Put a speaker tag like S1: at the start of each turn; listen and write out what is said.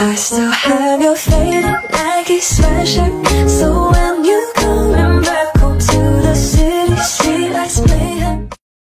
S1: I still have your faded Nike sweatshirt